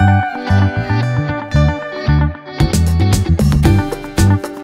Música